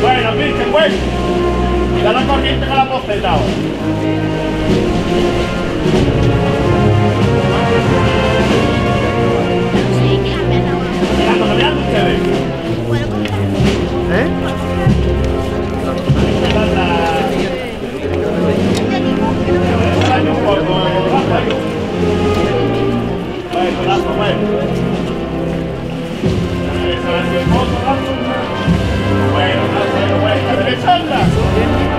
Bueno, Virgen, pues. Da la corriente con la poseta ahora. Bueno, brazo, vuelta, derecha,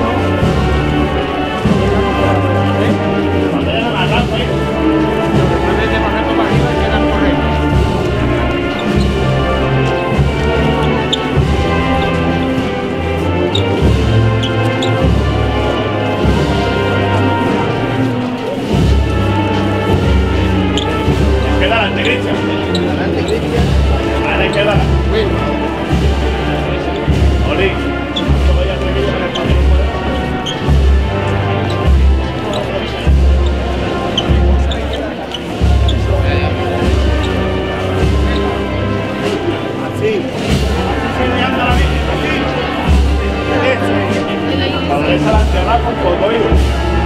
La derecha la abajo